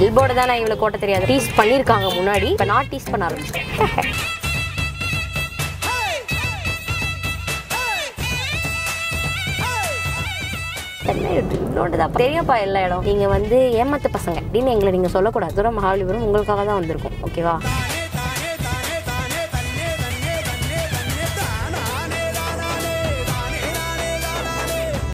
Bill board தான் நான் இவ்வளவு கோட்ட தெரியாது. டீஸ் பண்ணிருக்காங்க முன்னாடி. இப்ப நான் டீஸ் பண்ண ஆரம்பிச்சேன் தெரியப்பா எல்லா இடம். நீங்க வந்து ஏமாத்து பசங்க. அப்படின்னு எங்களை நீங்க சொல்லக்கூடாது. மகாபலிபுரம் உங்களுக்காக தான் வந்திருக்கும். ஓகேவா